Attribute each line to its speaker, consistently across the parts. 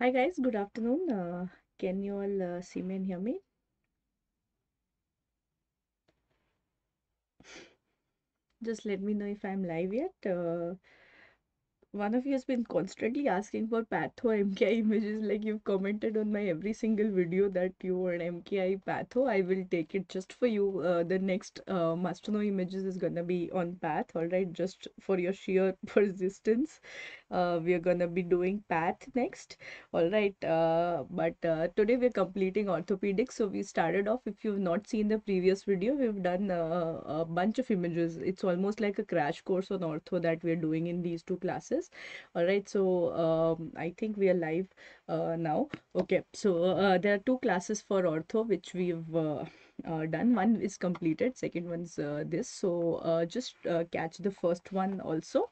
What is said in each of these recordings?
Speaker 1: Hi guys, good afternoon. Uh, can you all uh, see me and hear me? Just let me know if I'm live yet. Uh, one of you has been constantly asking for patho MKI images, like you've commented on my every single video that you want MKI patho. I will take it just for you. Uh, the next uh, Must Know images is gonna be on path, alright, just for your sheer persistence. Uh, we are gonna be doing path next, alright. Uh, but uh, today we're completing orthopedics. So we started off, if you've not seen the previous video, we've done uh, a bunch of images. It's almost like a crash course on ortho that we're doing in these two classes all right so um, i think we are live uh, now. Okay so uh, there are two classes for ortho which we've uh, uh, done. One is completed second one's uh, this. So uh, just uh, catch the first one also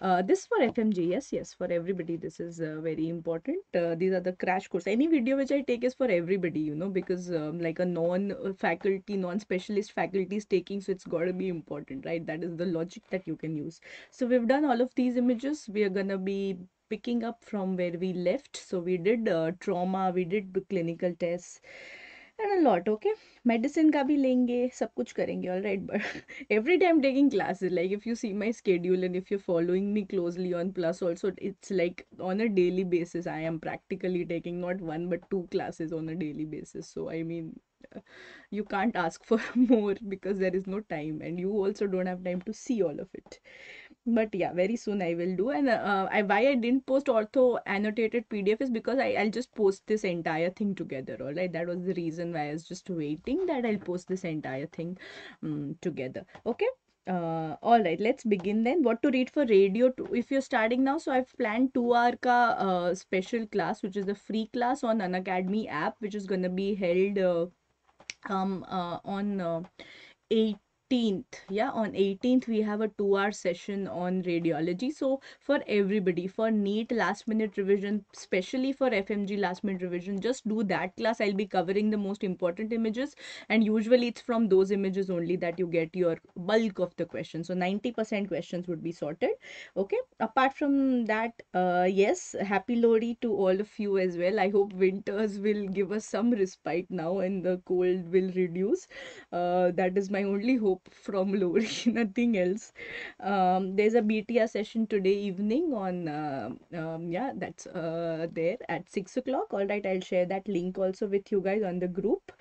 Speaker 1: uh, this for FMG, yes, yes, for everybody. This is uh, very important. Uh, these are the crash course. Any video which I take is for everybody, you know, because um, like a non-faculty, non-specialist faculty is taking, so it's got to be important, right? That is the logic that you can use. So we've done all of these images. We are gonna be picking up from where we left. So we did uh, trauma, we did clinical tests and a lot okay medicine का भी लेंगे, सब कुछ करेंगे all right but every time taking classes like if you see my schedule and if you following me closely on plus also it's like on a daily basis I am practically taking not one but two classes on a daily basis so I mean you can't ask for more because there is no time and you also don't have time to see all of it but yeah very soon i will do. And uh, I, why i didn't post ortho annotated pdf is because I, i'll just post this entire thing together all right? That was the reason why i was just waiting that i'll post this entire thing um, together okay? Uh, all right let's begin then. What to read for radio to, if you're starting now so i've planned two hour ka, uh, special class which is a free class on Unacademy app which is going to be held uh, um uh, on uh, 8 18th yeah on 18th we have a 2 hour session on radiology. So for everybody for NEET last minute revision especially for fmg last minute revision just do that class. I'll be covering the most important images and usually it's from those images only that you get your bulk of the questions. So 90% questions would be sorted okay? Apart from that uh, yes happy Lohri to all of you as well. I hope winters will give us some respite now and the cold will reduce. Uh, that is my only hope from Lohri, nothing else. Um, there's a BTR session today evening on, uh, um, yeah, that's uh, there at 6 o'clock. All right, I'll share that link also with you guys on the group.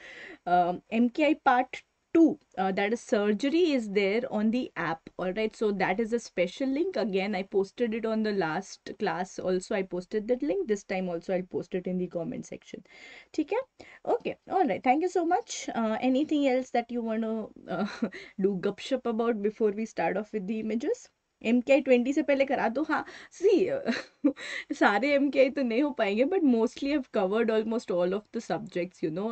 Speaker 1: Um, MKI part two uh, surgery is there on the app all right? So that is a special link. Again i posted it on the last class also. I posted that link. This time also i'll post it in the comment section. okay okay all right. Thank you so much. Uh, anything else that you want to uh, do gupshup about before we start off with the images? M K I twenty से पहले करा दो। हाँ सी सारे M K आई तो नहीं हो पाएँगे but mostly have covered almost all of the subjects you know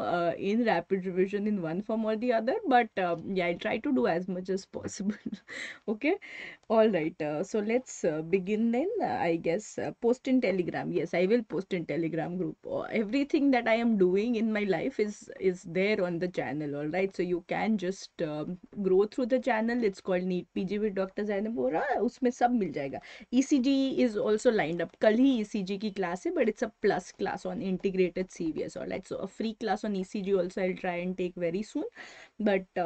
Speaker 1: in rapid revision in one form or the other but I try to do as much as possible okay all right so let's begin then I guess post in Telegram yes I will post in Telegram group everything that I am doing in my life is is there on the channel all right so you can just grow through the channel it's called NEET P G with doctor Zainab Vora उसमें सब मिल जाएगा E C G is also lined up कल ही E C G की class है but it's a plus class on integrated C V S और like so a free class on E C G also I try and take very soon but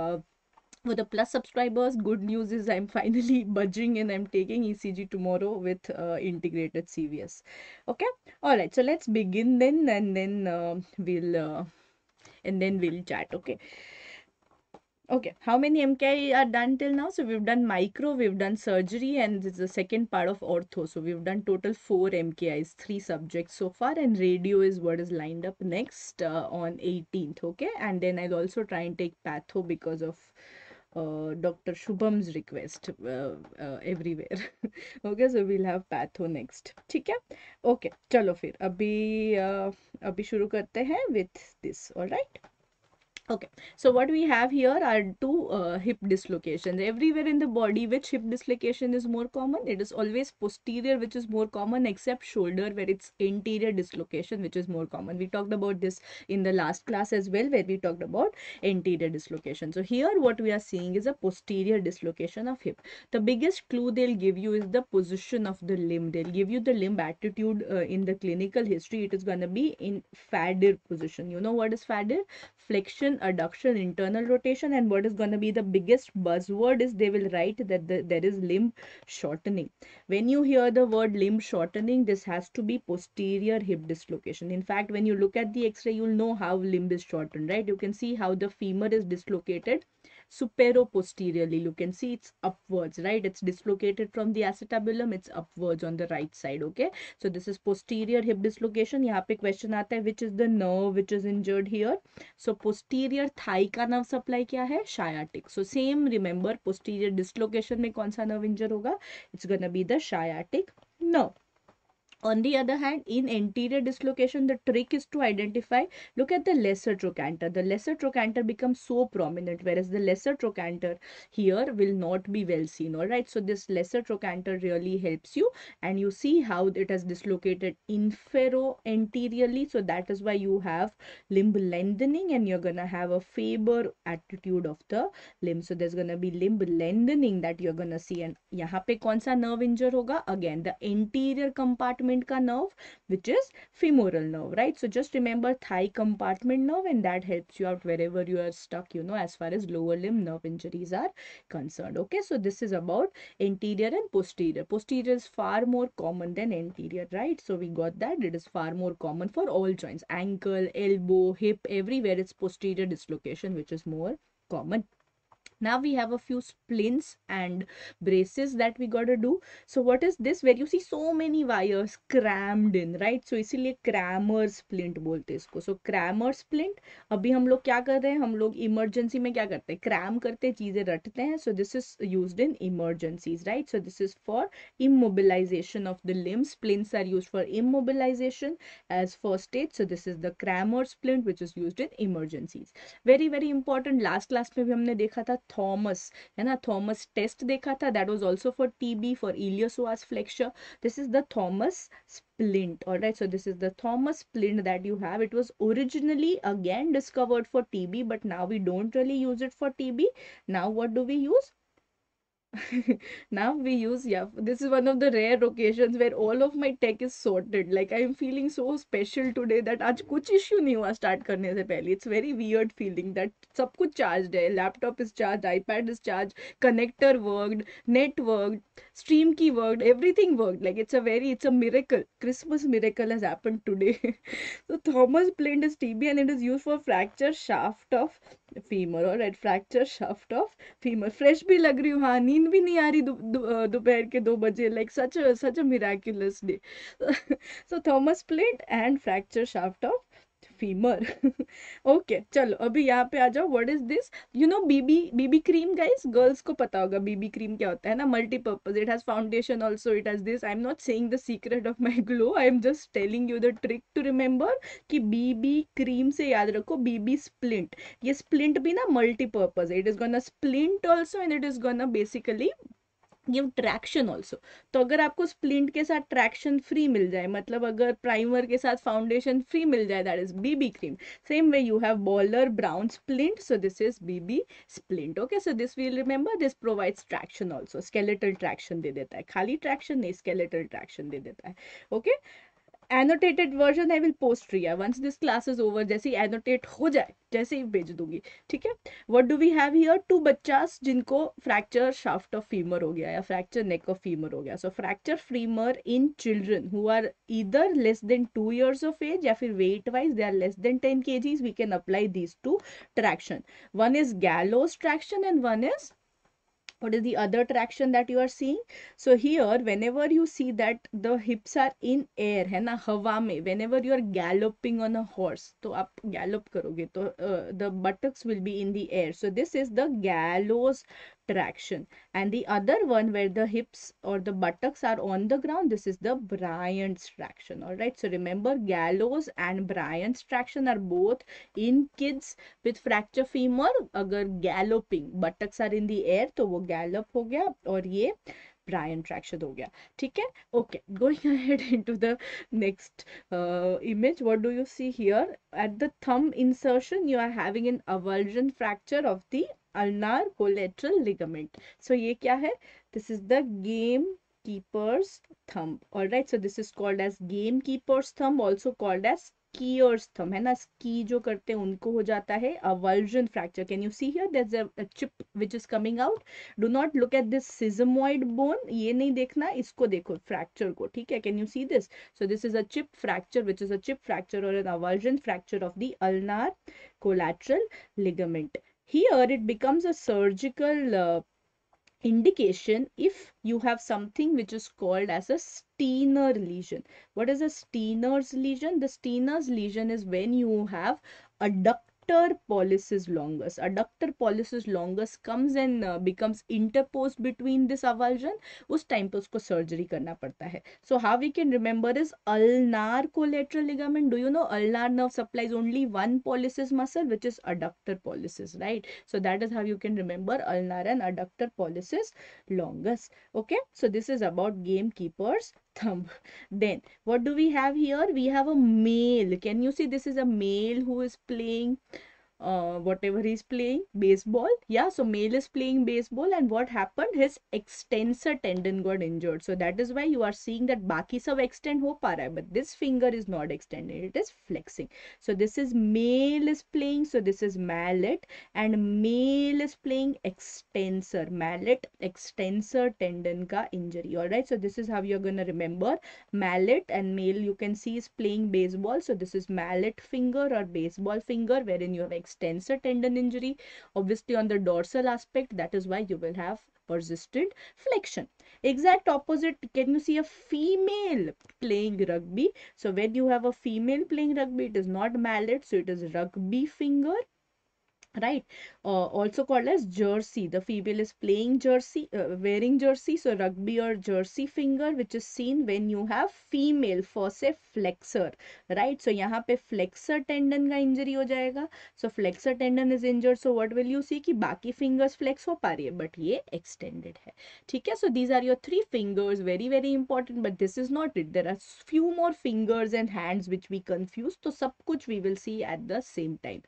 Speaker 1: for the plus subscribers good news is i'm finally budging and i'm taking ecg tomorrow with uh, integrated cvs okay all right so let's begin then and then uh, we'll uh, and then we'll chat okay okay how many mki are done till now so we've done micro we've done surgery and this is the second part of ortho so we've done total four mkis three subjects so far and radio is what is lined up next uh, on 18th okay and then i'll also try and take patho because of uh, Dr. Shubham's request uh, uh, everywhere. okay, so we'll have patho next. ठीक है? Okay, चलो फिर अभी uh, अभी शुरू करते हैं with this. All right? Okay, so what we have here are two uh, hip dislocations. Everywhere in the body, which hip dislocation is more common? It is always posterior, which is more common, except shoulder, where it's anterior dislocation, which is more common. We talked about this in the last class as well, where we talked about anterior dislocation. So here, what we are seeing is a posterior dislocation of hip. The biggest clue they'll give you is the position of the limb. They'll give you the limb attitude uh, in the clinical history. It is gonna be in Fadir position. You know what is Fadir? Flexion adduction, internal rotation, and what is going to be the biggest buzzword is they will write that the, there is limb shortening. When you hear the word limb shortening, this has to be posterior hip dislocation. In fact, when you look at the x-ray, you'll know how limb is shortened, right? You can see how the femur is dislocated supero-posteriorly. You can see it's upwards, right? It's dislocated from the acetabulum. It's upwards on the right side, okay? So this is posterior hip dislocation. यहाँ पे question आता है which is the nerve which is injured here. So posterior thigh का nerve supply क्या है? Sciatic. So same remember posterior dislocation में कौन सा nerve injure होगा? It's gonna be the sciatic nerve. on the other hand, in anterior dislocation, the trick is to identify, look at the lesser trochanter. The lesser trochanter becomes so prominent, whereas the lesser trochanter here will not be well seen, all right? So this lesser trochanter really helps you and you see how it has dislocated infero anteriorly. So that is why you have limb lengthening and you're going to have a FABER attitude of the limb. So there's going to be limb lengthening that you're going to see. And yaha pe kaun sa nerve injure hoga? Again, the anterior compartment compartment ka nerve which is femoral nerve right? So just remember thigh compartment nerve and that helps you out wherever you are stuck you know as far as lower limb nerve injuries are concerned okay? So this is about anterior and posterior. Posterior is far more common than anterior right? So we got that. It is far more common for all joints ankle elbow hip everywhere it's posterior dislocation which is more common now we have a few splints and braces that we got to do so what is this where you see so many wires crammed in right so इसीलिए crammer splint हैं इसको so crammer splint अभी हम लोग क्या कर रहे हैं हम लोग इमरजेंसी में क्या करते हैं क्रैम करते हैं चीज़ें रटते हैं so this is used in emergencies right so this is for immobilization of the limb splints are used for immobilization as first aid so this is the crammer splint which is used in emergencies very very important last class में भी हमने देखा था Thomas है ना Thomas test देखा था that was also for TB for इलियोसोआस flexure this is the Thomas splint all right so this is the thomas splint that you have it was originally again discovered for tb but now we don't really use it for tb now what do we use now we use yeah this is one of the rare occasions where all of my tech is sorted like i'm feeling so special today that आज कुछ issue नहीं हुआ start करने से पहले it's very weird feeling that सब कुछ charged है laptop is charged ipad is charged connector worked net worked stream key worked everything worked like it's a very it's a miracle christmas miracle has happened today so thomas splint is tb and it is used for fracture shaft of femur all right fracture shaft of femur fresh भी लग रही हूँ हाँ नींद नींद भी नहीं आ रही दोपहर दु, दु, के दो बजे like such such a day so Thomas plate and fracture shaft of femur okay चलो, अभी यहाँ पे आ जाओ what is this you know B B B B cream guys girls को पता होगा बीबी क्रीम क्या होता है ना? Multipurpose it has foundation also it has this I am not saying the secret of my glow I am just telling you the trick to remember कि BB cream से याद रखो बीबी स्प्लिंट ये स्प्लिंट भी ना multipurpose it is gonna splint also and it is gonna basically give traction also तो अगर आपको स्प्लिंट के साथ ट्रैक्शन फ्री मिल जाए मतलब अगर प्राइमर के साथ फाउंडेशन फ्री मिल जाए that is B B cream same way you have Bohler Braun splint so this is B B splint okay so this will remember this provides traction also skeletal traction दे देता है. खाली traction नहीं skeletal traction दे देता है. Okay okay? Annotated version I will post Riya once this class is over जैसे ही annotate हो जाए, जैसे ही भेज दूँगी, ठीक है? What do we have here two बच्चास जिनको फ्रैक्चर शाफ्ट ऑफ़ फीमर हो गया या फ्रैक्चर नेक ऑफ़ फीमर हो गया. So fracture femur in children who are इधर less than two years of age या फिर weight wise they are less than ten K Gs we can apply these two traction one is gallows traction and one is what is the other traction that you are seeing so here whenever you see that the hips are in air है ना हवा में whenever you are galloping on a horse तो आप gallop करोगे तो uh, the buttocks will be in the air so this is the gallows traction and the other one where the hips or the buttocks are on the ground this is the Bryant's traction. All right so remember gallows and Bryant's traction are both in kids with fracture femur. Agar galloping buttocks are in the air to wo gallop ho gaya aur ye Bryant traction ho gaya. Theek hai? Okay going ahead into the next uh, image. What do you see here? At the thumb insertion you are having an avulsion fracture of the ulnar collateral ligament so ये क्या है? This is the gamekeeper's thumb all right so this is called as gamekeeper's thumb also called as skier's thumb है ना? Ski जो करते हैं, उनको हो जाता है avulsion fracture can you see here that chip which is coming out do not look at this sesamoid bone ये नहीं देखना, इसको देखो फ्रैक्चर को. ठीक है? Can you see this so this is a chip fracture which is a chip fracture or an avulsion fracture of the ulnar collateral ligament here it becomes a surgical uh, indication if you have something which is called as a Stener lesion. What is a Stener's lesion? The Stener's lesion is when you have adductor adductor pollicis longus adductor pollicis longus comes and uh, becomes interposed between this avulsion उस time पे उसको surgery करना पड़ता है so how we can remember is ulnar collateral ligament do you know ulnar nerve supplies only one pollicis muscle which is adductor pollicis right so that is how you can remember ulnar and adductor pollicis longus okay so this is about gamekeepers thumb. Then what do we have here? We have a male. Can you see this is a male who is playing uh, whatever he's playing baseball. Yeah so male is playing baseball and what happened? His extensor tendon got injured. So that is why you are seeing that baki sab extend ho pa but this finger is not extended it is flexing. So this is male is playing so this is mallet and male is playing extensor mallet extensor tendon ka injury. All right so this is how you're going to remember. Mallet and male you can see is playing baseball. So this is mallet finger or baseball finger wherein you have extensor tendon injury obviously on the dorsal aspect that is why you will have persistent flexion. Exact opposite can you see a female playing rugby? So when you have a female playing rugby it is not mallet so it is rugby finger right uh, also called as jersey the female is playing jersey uh, wearing jersey so rugby or jersey finger which is seen when you have female fossa flexor right so यहाँ पे flexor tendon का injury हो जाएगा so flexor tendon is injured so what will you see कि बाकी fingers flex हो पा रही है but ये extended है ठीक है so these are your three fingers very very important but this is not it there are few more fingers and hands which we confuse तो सब कुछ we will see at the same time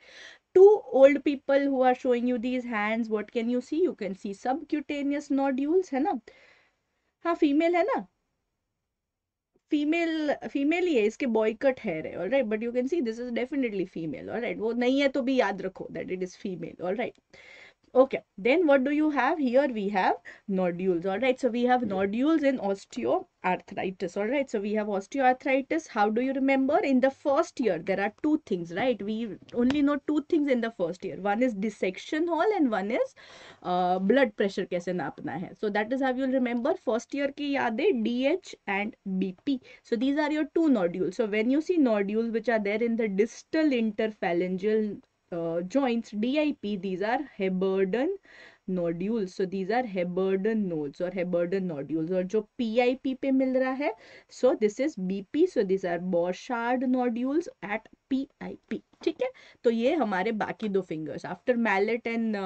Speaker 1: Two old people who are showing you these hands, what can you see? You can see subcutaneous nodules है ना हाँ female है ना? Female female ही है, इसके बॉयकट है हेयर है all right but you can see this is definitely female all right वो नहीं है तो भी याद रखो that it is female all right okay then what do you have? Here we have nodules all right? So we have nodules in osteoarthritis all right? So we have osteoarthritis. How do you remember? In the first year there are two things right? We only know two things in the first year. One is dissection hall and one is uh, blood pressure kaise napna hai. So that is how you'll remember. First year ki yaad hai dh and bp so these are your two nodules. So when you see nodules which are there in the distal interphalangeal uh, joints DIP these are Heberden nodules so these are Heberden nodes or Heberden nodules और जो PIP पे मिल रहा है so this is BP so these are Borchardt nodules at PIP ठीक है तो ये हमारे बाकी दो fingers after mallet and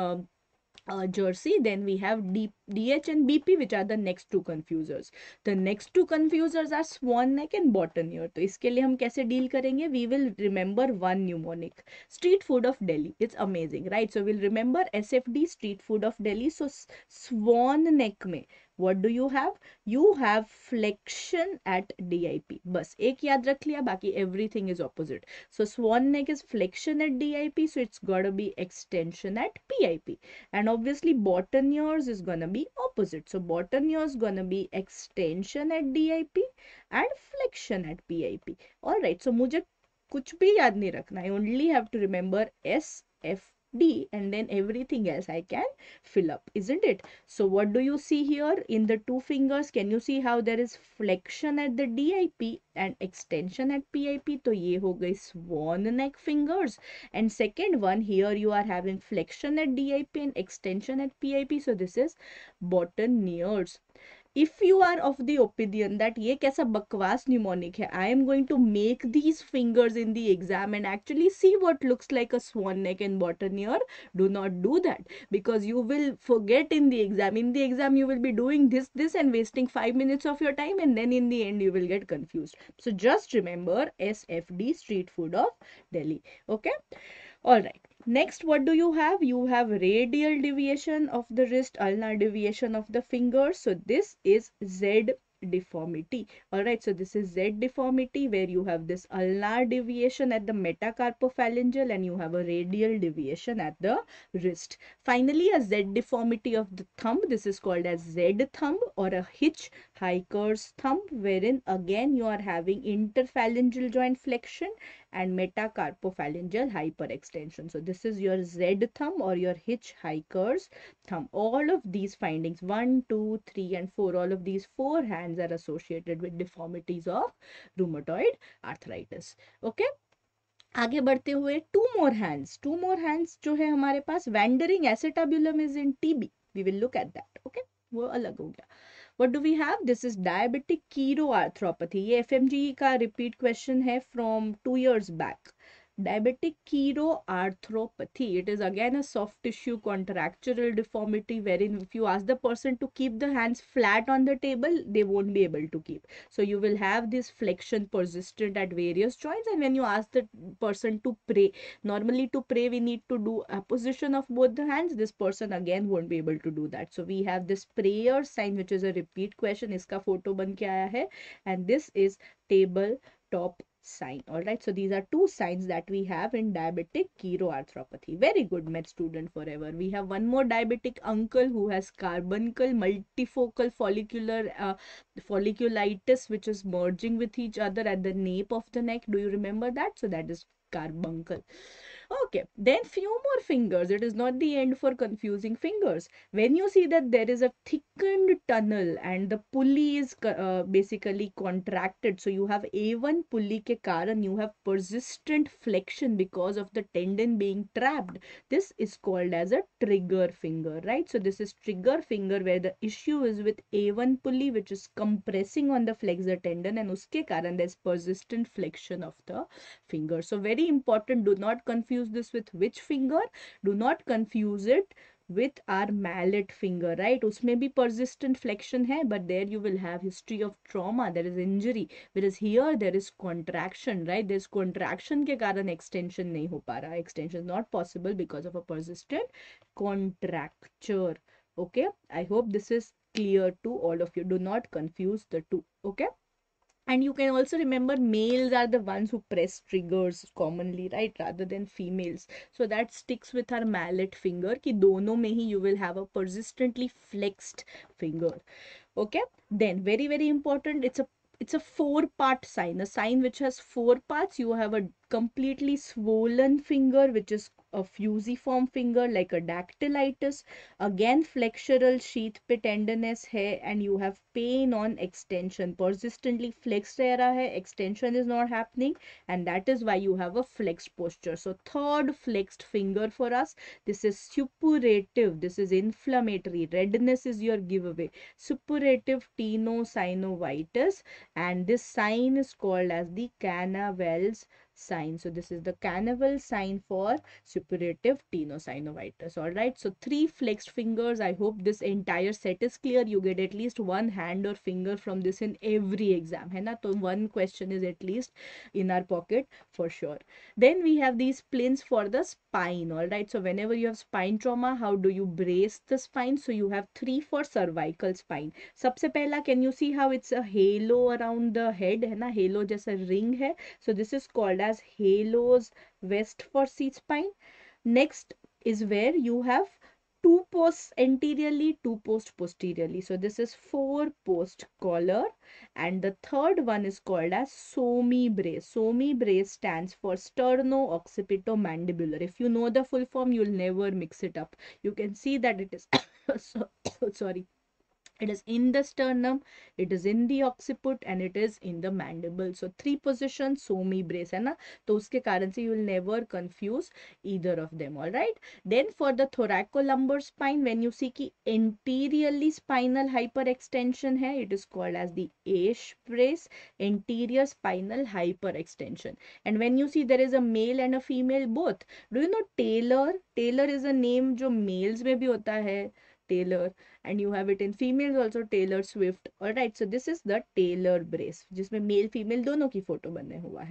Speaker 1: uh, jersey then we have D dh and bp which are the next two confusers the next two confusers are swan neck and botanier तो iske liye hum kaise deal karenge we will remember one mnemonic street food of delhi it's amazing right so we'll remember sfd street food of delhi so swan neck mein what do you have? You have flexion at dip Bus, एक याद रख लिया बाकी everything is opposite. So swan neck is flexion at dip so it's gotta be extension at pip and obviously boutonnieres is gonna be opposite. So boutonnieres gonna be extension at dip and flexion at pip all right so मुझे kuch bhi याद nahi रखना. I only have to remember S F. D and then everything else I can fill up, isn't it? So what do you see here in the two fingers? Can you see how there is flexion at the DIP and extension at PIP? So ye gayi swan neck fingers. And second one here you are having flexion at DIP and extension at PIP. So this is boutonnieres. If if you are of the opinion that ye kaisa bakwas mnemonic i am going to make these fingers in the exam and actually see what looks like a swan neck and boutonniere do not do that. Because you will forget in the exam. In the exam you will be doing this this and wasting 5 minutes of your time and then in the end you will get confused. So just remember sfd street food of delhi. Okay? All right. Next what do you have? You have radial deviation of the wrist ulnar deviation of the fingers. So this is z deformity. All right. So this is z deformity where you have this ulnar deviation at the metacarpophalangeal and you have a radial deviation at the wrist. Finally a z deformity of the thumb. This is called as z thumb or a hitch hiker's thumb wherein again you are having interphalangeal joint flexion and metacarpophalangeal hyperextension. So this is your Z thumb or your hitchhiker's thumb. All of these findings, 1, 2, 3 and 4, all of these four hands are associated with deformities of rheumatoid arthritis. Okay. आगे बढ़ते हुए two more hands two more hands जो है हमारे पास wandering acetabulum is in TB we will look at that okay वो अलग हो गया what do we have this is diabetic कीरो arthropathy ये एफ़ का रिपीट क्वेश्चन है from two years back diabetic arthropathy it is again a soft tissue contractural deformity wherein if you ask the person to keep the hands flat on the table they won't be able to keep so you will have this flexion persistent at various joints and when you ask the person to pray normally to pray we need to do a position of both the hands this person again won't be able to do that so we have this prayer sign which is a repeat question iska photo ban ke aaya hai and this is table top sign. All right. So these are two signs that we have in diabetic cheiroarthropathy very good med student forever. We have one more diabetic uncle who has carbuncle multifocal follicular uh, folliculitis which is merging with each other at the nape of the neck. Do you remember that? So that is carbuncle Okay, then few more fingers. It is not the end for confusing fingers. When you see that there is a thickened tunnel and the pulley is uh, basically contracted. So you have A1 pulley ke karan, you have persistent flexion because of the tendon being trapped. This is called as a trigger finger, right? So this is trigger finger where the issue is with A1 pulley which is compressing on the flexor tendon and uske karan there's persistent flexion of the finger. So very important, do not confuse confuse this with which finger? Do not confuse it with our mallet finger right? Usme bhi persistent flexion hai but there you will have history of trauma. There is injury. Whereas here there is contraction right? There's contraction ke karan extension nahi ho pa raha. Extension is not possible because of a persistent contracture okay? I hope this is clear to all of you. Do not confuse the two okay and you can also remember males are the ones who press triggers commonly right rather than females. So that sticks with our mallet finger ki dono mein hi you will have a persistently flexed finger. Okay? Then very very important it's a it's a four part sign. A sign which has four parts you have a completely swollen finger which is a fusiform finger like a dactylitis. Again flexural sheath pe tenderness hai and you have pain on extension. Persistently flexed raha hai extension is not happening and that is why you have a flexed posture. So third flexed finger for us. This is suppurative. This is inflammatory. Redness is your giveaway. Suppurative tenosynovitis and this sign is called as the Kanavel's sign. So this is the Kanavel sign for suppurative tenosynovitis. All right. So three flexed fingers. I hope this entire set is clear. You get at least one hand or finger from this in every exam. Hai na? So one question is at least in our pocket for sure. Then we have these planes for the spine. All right. So whenever you have spine trauma, how do you brace the spine? So you have three for cervical spine. सबसे पहला can you see how it's a halo around the head है ना halo just a ring है so this is called as halo vest for C spine. Next is where you have two posts anteriorly, two posts posteriorly. So this is four post collar and the third one is called as SOMI brace. SOMI brace stands for sterno-occipitomandibular. If you know the full form, you'll never mix it up. You can see that it is, sorry, it is in the sternum it is in the occiput and it is in the mandible so three positions somi brace hai na to uske karan se you will never confuse either of them all right then for the thoracolumbar spine when you see ki anteriorly spinal hyperextension hai it is called as the Aish brace anterior spinal hyperextension and when you see there is a male and a female both do you know taylor taylor is a name jo males mein bhi hota hai taylor and you have it in females also taylor swift all right so this is the taylor brace which is male female dono ki photo bane hua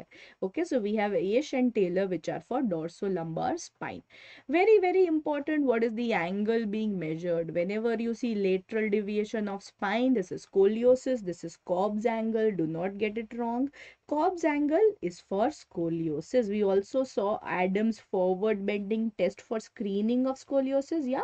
Speaker 1: okay so we have ASH and taylor which are for dorsal lumbar spine very very important what is the angle being measured whenever you see lateral deviation of spine this is scoliosis this is cobb's angle do not get it wrong Cobb's angle is for scoliosis. We also saw Adam's forward bending test for screening of scoliosis. Yeah.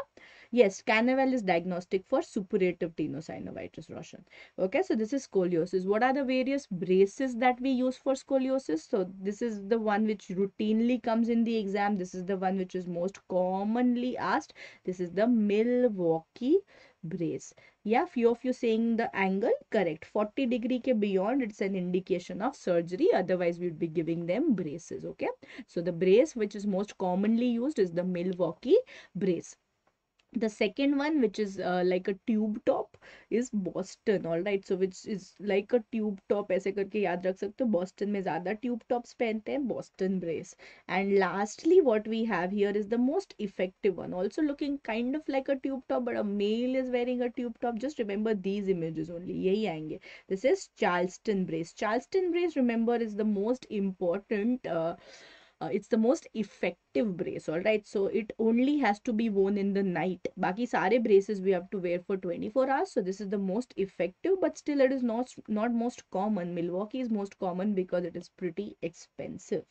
Speaker 1: Yes, Kanavel is diagnostic for suppurative tenosynovitis, Roshan. Okay, so this is scoliosis. What are the various braces that we use for scoliosis? So this is the one which routinely comes in the exam. This is the one which is most commonly asked. This is the Milwaukee brace. Yeah, few of you saying the angle correct. 40 degree ke beyond it's an indication of surgery. Otherwise, we'd be giving them braces. Okay. So the brace which is most commonly used is the Milwaukee brace the second one which is uh, like a tube top is boston all right so which is like a tube top ऐसे करके याद रख सकते हो boston में ज़्यादा tube tops पहनते हैं boston brace and lastly what we have here is the most effective one also looking kind of like a tube top but a male is wearing a tube top just remember these images only यही आएंगे this is charleston brace charleston brace remember is the most important uh, it's the most effective brace all right? So it only has to be worn in the night. Baki sare braces we have to wear for 24 hours. So this is the most effective but still it is not not most common. Milwaukee is most common because it is pretty expensive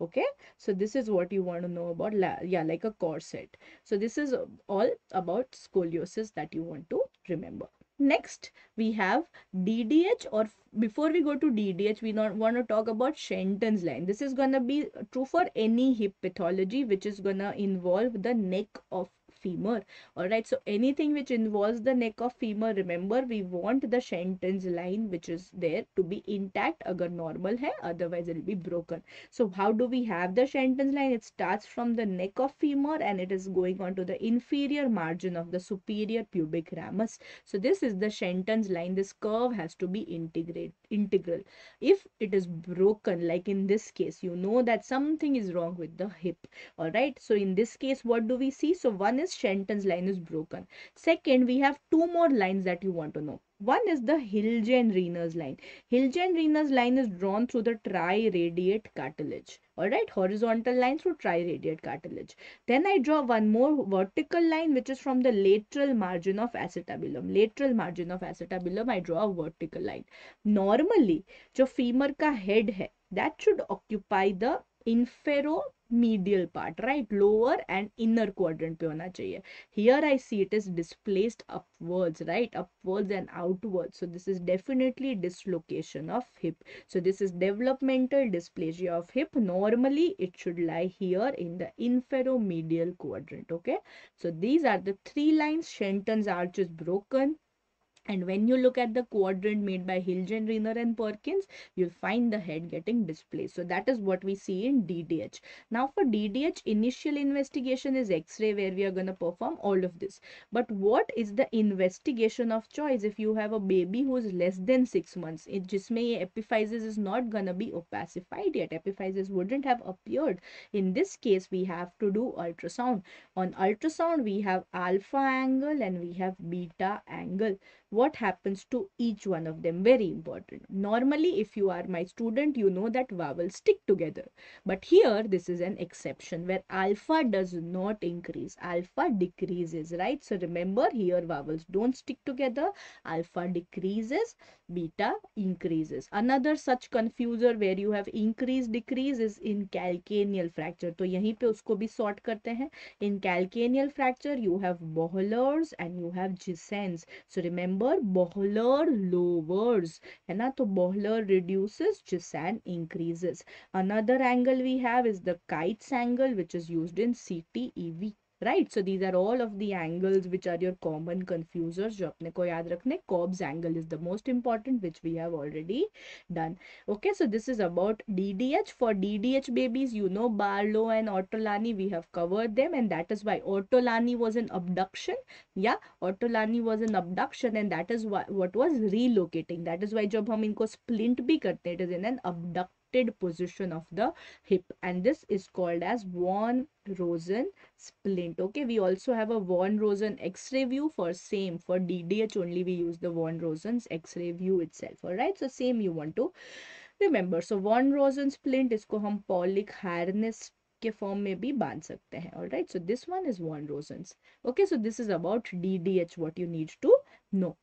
Speaker 1: okay? So this is what you want to know about. Yeah like a corset. So this is all about scoliosis that you want to remember Next, we have DDH or before we go to DDH, we don't want to talk about Shenton's line. This is going to be true for any hip pathology which is going to involve the neck of femur. All right so anything which involves the neck of femur remember we want the Shenton's line which is there to be intact agar normal hai otherwise it will be broken. So how do we have the Shenton's line? It starts from the neck of femur and it is going on to the inferior margin of the superior pubic ramus. So this is the Shenton's line. This curve has to be integrate integral. If it is broken like in this case you know that something is wrong with the hip. All right so in this case what do we see? So one is Shenton's line is broken. Second, we have two more lines that you want to know. One is the Hilgenreiner line. Hilgenreiner line is drawn through the triradiate cartilage. Alright, horizontal line through triradiate cartilage. Then I draw one more vertical line which is from the lateral margin of acetabulum. Lateral margin of acetabulum, I draw a vertical line. Normally, the femur का head that should occupy the inferomedial part right? Lower and inner quadrant here i see it is displaced upwards right? Upwards and outwards. So this is definitely dislocation of hip. So this is developmental dysplasia of hip. Normally it should lie here in the inferomedial quadrant okay? So these are the three lines. Shenton's arch is broken and when you look at the quadrant made by Hilgenreiner and Perkins, you'll find the head getting displaced. So that is what we see in DDH. Now for DDH, initial investigation is X-ray where we are going to perform all of this. But what is the investigation of choice if you have a baby who is less than 6 months? It just may epiphysis is not going to be opacified yet. Epiphysis wouldn't have appeared. In this case, we have to do ultrasound. On ultrasound, we have alpha angle and we have beta angle what happens to each one of them. Very important. Normally if you are my student you know that vowels stick together. But here this is an exception where alpha does not increase. Alpha decreases right? So remember here vowels don't stick together. Alpha decreases beta increases. Another such confuser where you have increase decrease is in calcaneal fracture. So यहीं पे उसको भी in calcaneal fracture you have bohlers and you have Gissane's so remember remember Bohler lowers. है ना? तो Bohler reduces Gissane increases. Another angle we have is the Kites angle which is used in CTEV right so these are all of the angles which are your common confusers जो अपने को याद रखने Cobb's angle is the most important which we have already done okay so this is about DDH for DDH babies you know Barlow and Ortolani we have covered them and that is why Ortolani was an abduction yeah Ortolani was an abduction and that is why what was relocating that is why जब हम इनको splint भी करते it is in an abduct position of the hip and this is called as von rosen splint okay we also have a von rosen x-ray view for same for ddh only we use the von rosen's x-ray view itself all right so same you want to remember so von rosen splint isko hum paulick harness के form में भी बांध सकते हैं all right so this one is one रोजन्स okay so this is about D D H what you need to know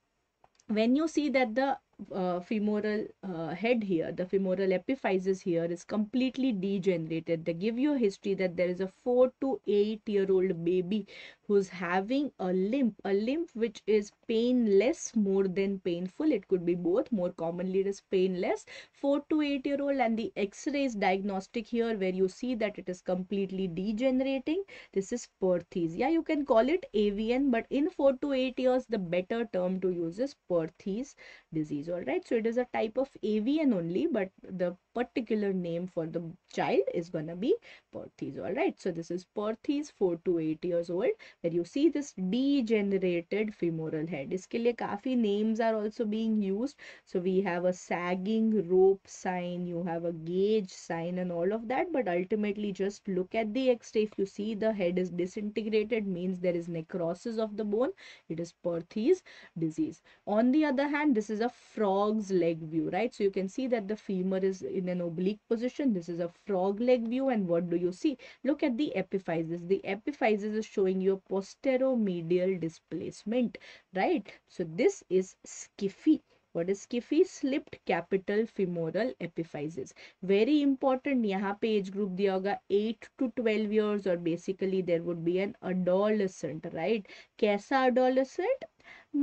Speaker 1: when you see that the uh, femoral uh, head here, the femoral epiphysis here is completely degenerated. They give you a history that there is a 4 to 8 year old baby who's having a limp, a limp which is painless more than painful. It could be both, more commonly it is painless. 4 to 8 year old and the x-rays diagnostic here where you see that it is completely degenerating. This is Perthes. Yeah, you can call it AVN but in 4 to 8 years the better term to use is Perthes disease all right so it is a type of AVN only but the particular name for the child is gonna be Perthes all right so this is Perthes 4 to 8 years old where you see this degenerated femoral head iske liye kafi names are also being used. So we have a sagging rope sign you have a Gage sign and all of that. But ultimately just look at the x-ray. If you see the head is disintegrated means there is necrosis of the bone. It is Perthes disease. On the other hand this is a frog's leg view right? So you can see that the femur is in an oblique position. This is a frog leg view. And what do you see? Look at the epiphysis. The epiphysis is showing you posteromedial displacement right so this is SCFE what is SCFE slipped capital femoral epiphysis very important यहाँ पे age group दिया होगा 8 to 12 years or basically there would be an adolescent right कैसा adolescent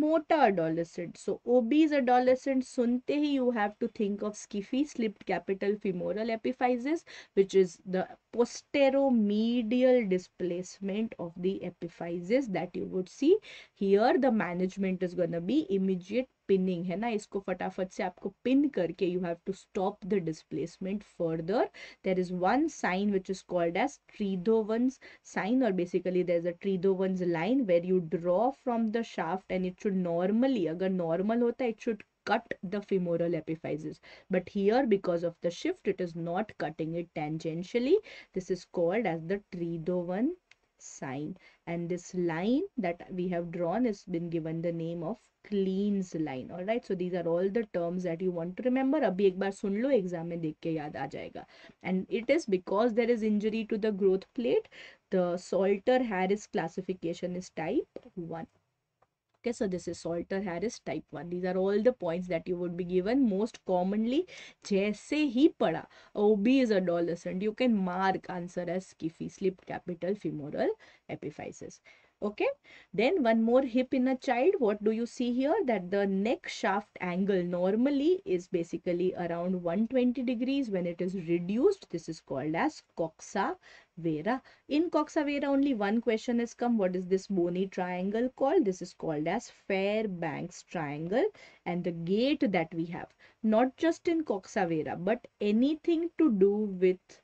Speaker 1: मोटा adolescent so obese adolescent सुनते ही you have to think of skiffy slipped capital femoral epiphysis which is the posteromedial displacement of the epiphysis that you would see. Here the management is going to be immediate pinning है ना? इसको फटाफट से आपको pin करके you have to stop the displacement further there is one sign which is called as Trethowan's sign or basically there is a Trethowan's line where you draw from the shaft and it should normally agar normal hota it should cut the femoral epiphysis. But here because of the shift it is not cutting it tangentially. This is called as the Trethowan sign. And this line that we have drawn has been given the name of Klein's line. All right? So these are all the terms that you want to remember. abhi ek exam mein dekh ke and it is because there is injury to the growth plate the salter harris classification is type 1 okay so this is salter harris type 1 these are all the points that you would be given. Most commonly jaise hi pada obese adolescent you can mark answer as SCFE slip capital femoral epiphysis okay? Then one more hip in a child. What do you see here? That the neck shaft angle normally is basically around 120 degrees. When it is reduced this is called as coxa vara. In coxa vara only one question has come. What is this bony triangle called? This is called as fairbanks triangle and the gait that we have. Not just in coxa vara but anything to do with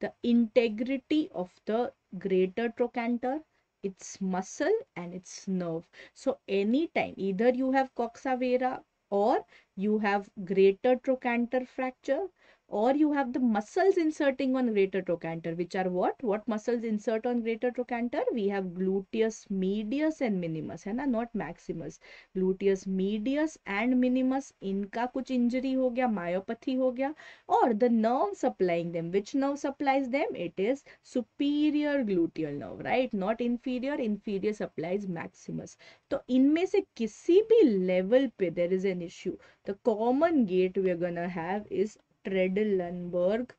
Speaker 1: the integrity of the greater trochanter its muscle and its nerve. So anytime either you have coxa vara or you have greater trochanter fracture or you have the muscles inserting on greater trochanter which are what? What muscles insert on greater trochanter? We have gluteus medius and minimus है ना? Not maximus. Gluteus medius and minimus इनका कुछ injury हो गया myopathy हो गया Or the nerve supplying them. Which nerve supplies them? It is superior gluteal nerve right? Not inferior inferior supplies maximus. So in से किसी भी level पे there is an issue. The common gait we are gonna have is Trendelenburg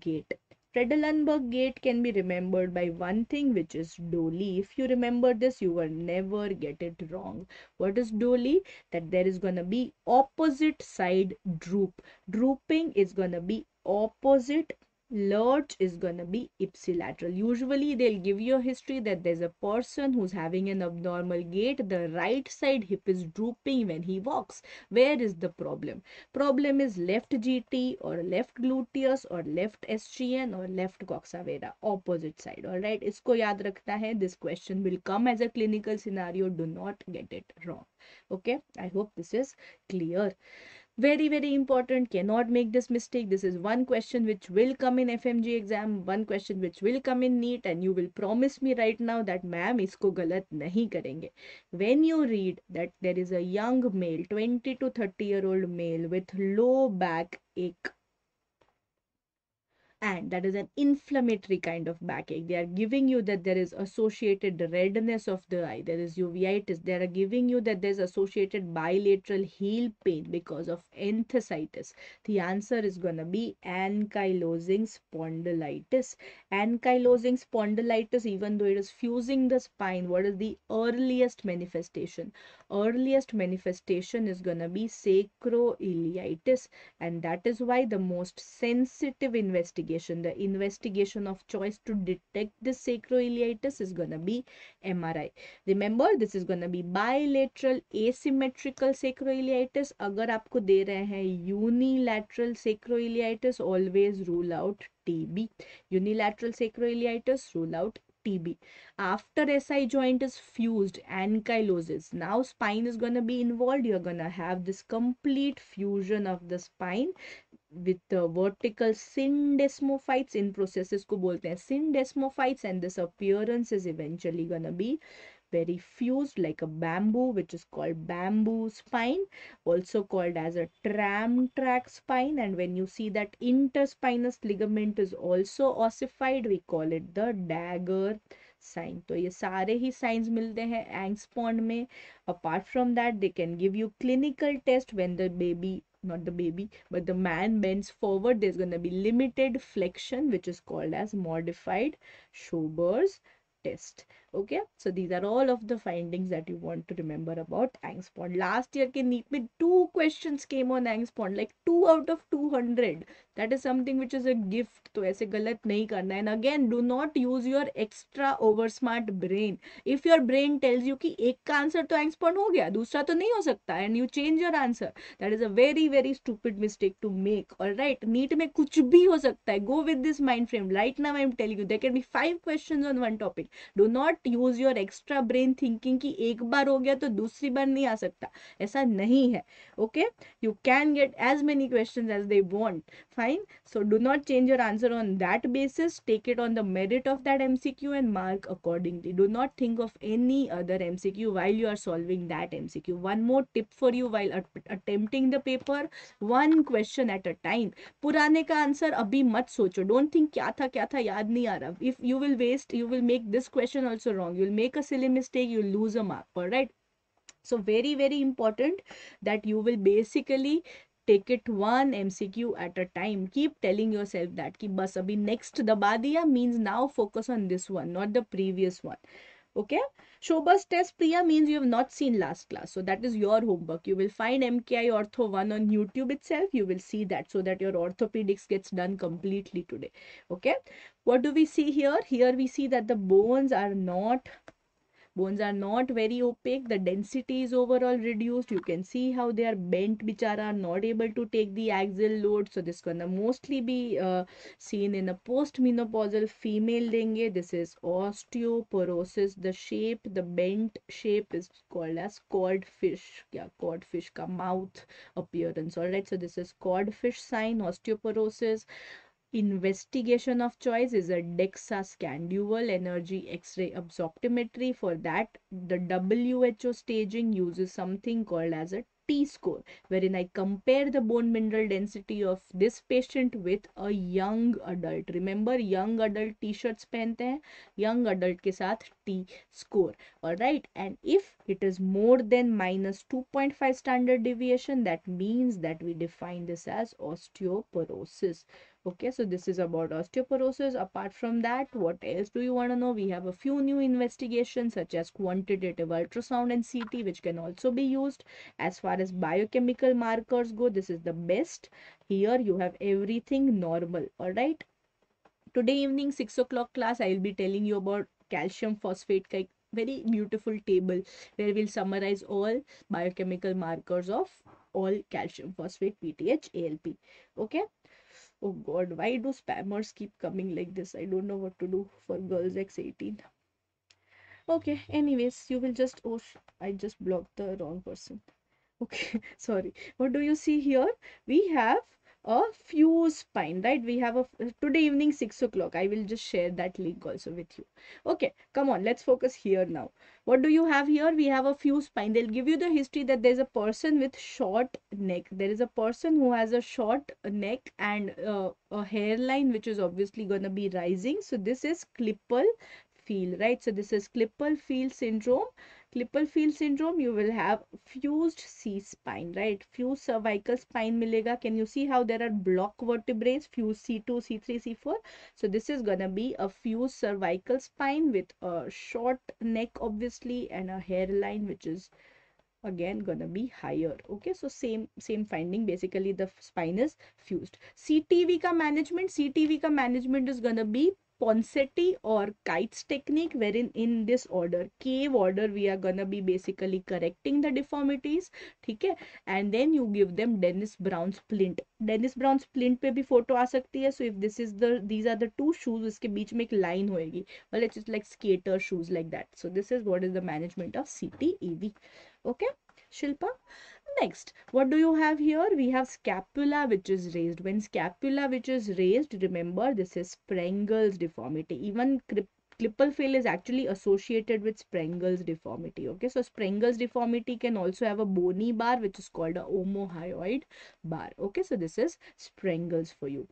Speaker 1: gait. Trendelenburg gait can be remembered by one thing which is Dolly. If you remember this, you will never get it wrong. What is Dolly? That there is going to be opposite side droop. Drooping is going to be opposite lurch is gonna be ipsilateral. Usually they'll give you a history that there's a person who's having an abnormal gait. The right side hip is drooping when he walks. Where is the problem? Problem is left gt or left gluteus or left sgn or left coxa vara opposite side. All right? Isko yaad rakhna hai. This question will come as a clinical scenario. Do not get it wrong. Okay? I hope this is clear very very important. Cannot make this mistake. This is one question which will come in fmg exam one question which will come in NEET and you will promise me right now that ma'am isko galat nahi karenge. When you read that there is a young male 20 to 30 year old male with low back ache and that is an inflammatory kind of backache. They are giving you that there is associated redness of the eye. There is uveitis. They are giving you that there's associated bilateral heel pain because of enthesitis. The answer is going to be ankylosing spondylitis. Ankylosing spondylitis even though it is fusing the spine what is the earliest manifestation? Earliest manifestation is going to be sacroiliitis. And that is why the most sensitive investigation investigation. The investigation of choice to detect the sacroiliitis is going to be MRI. Remember, this is going to be bilateral asymmetrical sacroiliitis. अगर आपको दे रहे हैं unilateral sacroiliitis, always rule out TB. Unilateral sacroiliitis, rule out TB. After SI joint is fused, ankylosis. Now spine is going to be involved. You're going to have this complete fusion of the spine with the vertical syndesmophytes in processes को बोलते हैं syndesmophytes and this appearance is eventually gonna be very fused like a bamboo which is called bamboo spine also called as a tram track spine and when you see that interspinous ligament is also ossified we call it the dagger sign तो ये सारे ही signs मिलते हैं एंग्सपॉन्ड में apart from that they can give you clinical test when the baby not the baby but the man bends forward. There's going to be limited flexion which is called as modified Schober's test okay so these are all of the findings that you want to remember about Angspond last year ke NEET mein two questions came on Angspond like two out of 200 that is something which is a gift तो ऐसे गलत नहीं करना and again do not use your extra over smart brain if your brain tells you कि एक का answer तो Angspond हो गया दूसरा तो नहीं हो सकता and you change your answer that is a very very stupid mistake to make all right NEET में कुछ भी हो सकता है go with this mind frame right now I'm telling you there can be five questions on one topic do not use your extra brain thinking कि एक बार हो गया तो दूसरी बार नहीं आ सकता। ऐसा नहीं है okay you can get as many question as they want fine so do not change your answer on that basis take it on the merit of that M C Q and mark accordingly do not think of any other M C Q while you are solving that M C Q one more tip for you while attempting the paper one question at a time पुराने का answer अभी मत सोचो। Don't think क्या था क्या था याद नहीं आ रहा। If you will waste you will make this question also wrong. You'll make a silly mistake you'll lose a mark all right? So very very important that you will basically take it one mcq at a time. Keep telling yourself that ki bas abhi next means now focus on this one not the previous one okay? Schober's test priya means you have not seen last class. So that is your homework. You will find mki ortho 1 on youtube itself. You will see that so that your orthopedics gets done completely today. Okay? What do we see here? Here we see that the bones are not bones are not very opaque the density is overall reduced. You can see how they are bent bichara are not able to take the axial load. So this gonna mostly be uh, seen in a postmenopausal female dengue. This is osteoporosis. The shape the bent shape is called as codfish. Yeah codfish ka mouth appearance. All right so this is codfish sign osteoporosis Investigation of choice is a DEXA scan, dual energy X-ray absorptiometry. For that, the WHO staging uses something called as a T-score, wherein I compare the bone mineral density of this patient with a young adult. Remember, young adult T-shirts पहनते हैं, young adult के साथ T-score. Alright, and if it is more than minus 2.5 standard deviation, that means that we define this as osteoporosis okay so this is about osteoporosis. Apart from that what else do you want to know? We have a few new investigations such as quantitative ultrasound and ct which can also be used. As far as biochemical markers go this is the best. Here you have everything normal all right today evening 6 o'clock class i will be telling you about calcium phosphate very beautiful table where we'll summarize all biochemical markers of all calcium phosphate pth alp okay oh god why do spammers keep coming like this? I don't know what to do for girls x18 okay anyways you will just oh i just blocked the wrong person. Okay sorry. What do you see here? We have a fuse spine right? We have a today evening six o'clock. I will just share that link also with you. Okay come on let's focus here now. What do you have here? We have a fuse spine. They'll give you the history that there's a person with short neck. There is a person who has a short neck and uh, a hairline which is obviously going to be rising. So this is klippel feel right? So this is Klippel-Feil syndrome Klippel-Feil syndrome, you will have fused C-spine, right? Fused cervical spine milega. Can you see how there are block vertebrae, fused C2, C3, C4? So this is gonna be a fused cervical spine with a short neck, obviously, and a hairline, which is again gonna be higher okay so same same finding basically the spine is fused CTEV ka management CTEV ka management is gonna be Ponseti or kites technique wherein in this order, cave order we are gonna be basically correcting the deformities, ठीक है? And then you give them Denis Browne splint Denis Browne splint पे भी photo आ सकती है so if this is the these are the two shoes इसके बीच में एक लाइन होएगी। मतलब it's like skater shoes like that so this is what is the management of CTEV okay Shilpa Next, what do you have here? We have scapula which is raised. When scapula which is raised, remember this is Sprengel's deformity. Even Klippel-Feil is actually associated with Sprengel's deformity. Okay, so Sprengel's deformity can also have a bony bar which is called a omohyoid bar. Okay, so this is Sprengel's for you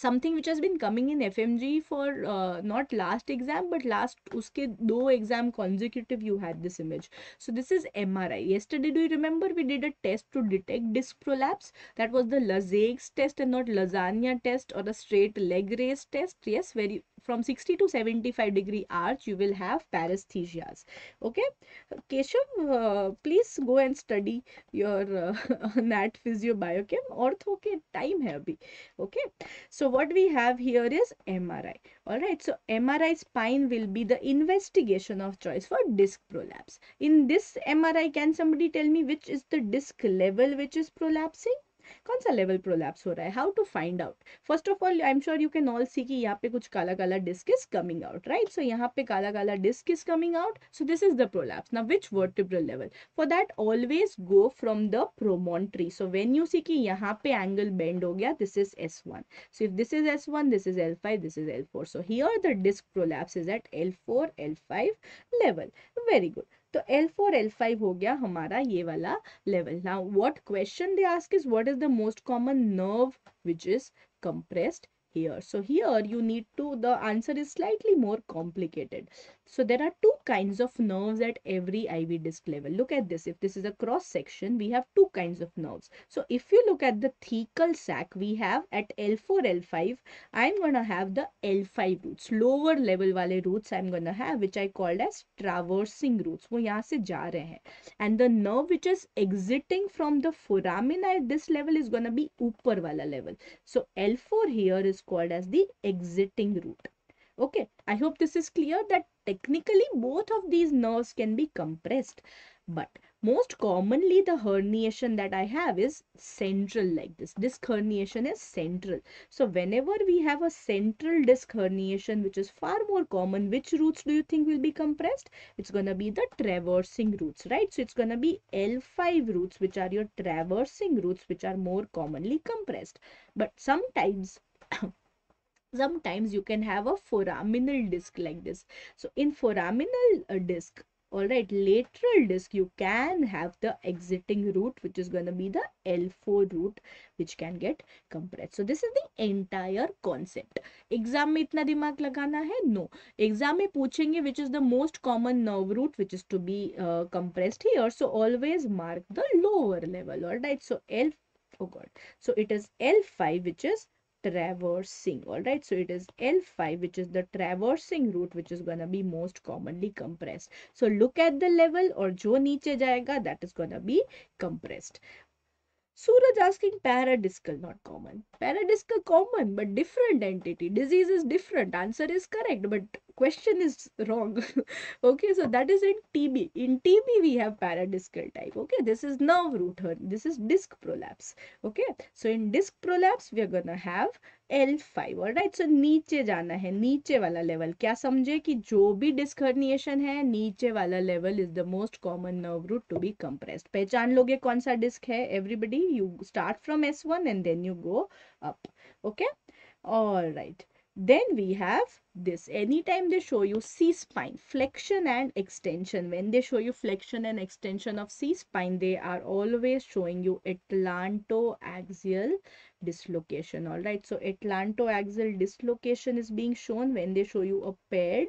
Speaker 1: something which has been coming in FMG for uh, not last exam but last uske do exam consecutive you had this image. So this is MRI. Yesterday do you remember we did a test to detect disc prolapse that was the Lasègue's test and not lasagna test or a straight leg raise test. Yes very from 60 to 75 degree arch you will have paresthesias. Okay? Keshav uh, please go and study your uh, nat physio biochem. Ortho ke time hai abhi. Okay? So what we have here is mri all right so mri spine will be the investigation of choice for disc prolapse. In this mri can somebody tell me which is the disc level which is prolapsing कौन सा level prolapse हो रहा है? How to find out first of all I am sure you can all see कि यहाँ पे कुछ काला काला disc is coming out right so यहाँ पे काला काला disc is coming out so this is the prolapse ना which vertebral level for that always go from the promontory so when you see कि यहाँ पे एंगल बेंड हो गया this is S one so if this is S one this is L five this is L four so here the disc prolapse is at L four L five level very good तो L4 L5 हो गया हमारा ये वाला level now what question they ask is what is the most common nerve which is compressed here. So here you need to, the answer is slightly more complicated. So there are two kinds of nerves at every IV disc level. Look at this. If this is a cross section, we have two kinds of nerves. So if you look at the thecal sac, we have at L4, L5, I'm going to have the L5 roots. Lower level wale roots I'm going to have, which I called as traversing roots. वो यहाँ से जा रहे हैं. And the nerve which is exiting from the foramina at this level is going to be ऊपर वाला level. So L4 here is called as the exiting root okay i hope this is clear that technically both of these nerves can be compressed but most commonly the herniation that i have is central like this disc herniation is central. So whenever we have a central disc herniation which is far more common which roots do you think will be compressed? It's going to be the traversing roots right? So it's going to be l5 roots which are your traversing roots which are more commonly compressed. But sometimes sometimes you can have a foraminal disc like this. So in foraminal uh, disc all right lateral disc you can have the exiting root which is going to be the l4 root which can get compressed. So this is the entire concept. Exam mein itna dimag lagana hai? No. Exam mein puchenge which is the most common nerve root which is to be uh, compressed here. So always mark the lower level all right so l oh god. So it is l5 which is traversing all right so it is l5 which is the traversing root which is going to be most commonly compressed so look at the level or jo niche jayega that is going to be compressed Suraj asking paradiscal, not common. Paradiscal common, but different entity. Disease is different. Answer is correct, but question is wrong. okay, so that is in TB. In TB, we have paradiscal type. Okay, this is nerve root hernia. This is disc prolapse. Okay, so in disc prolapse, we are gonna have L5 और right सो नीचे जाना है नीचे वाला level क्या समझे कि जो भी डिस्क हर्निएशन है नीचे वाला level is the most common nerve root to be compressed पहचान लोगे कौन सा डिस्क है everybody you start from S one and then you go up okay all right then we have this. Anytime they show you c spine flexion and extension. When they show you flexion and extension of c spine they are always showing you atlantoaxial dislocation. All right. So atlantoaxial dislocation is being shown when they show you a paired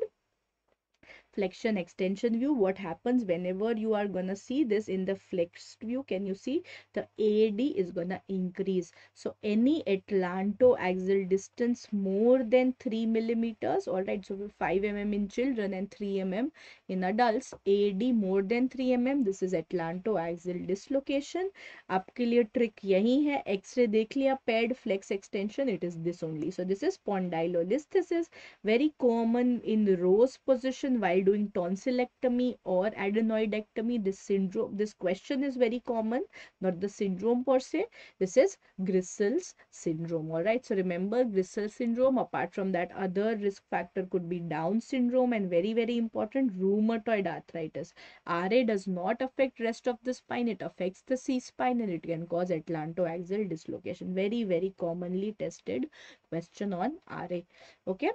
Speaker 1: flexion extension view what happens whenever you are gonna see this in the flexed view can you see the AD is gonna increase so any atlantoaxial distance more than 3 millimeters all right so 5 mm in children and 3 mm in adults AD more than 3 mm this is atlantoaxial dislocation आपके लिए trick यही है x-ray देख लिया paired flex extension it is this only so this is spondylolisthesis very common in rose position while doing tonsillectomy or adenoidectomy this syndrome this question is very common not the syndrome per se. This is Grisel's syndrome all right? So remember Grisel syndrome apart from that other risk factor could be Down syndrome and very very important rheumatoid arthritis. RA does not affect rest of the spine it affects the C spine and it can cause atlantoaxial dislocation. Very very commonly tested question on RA okay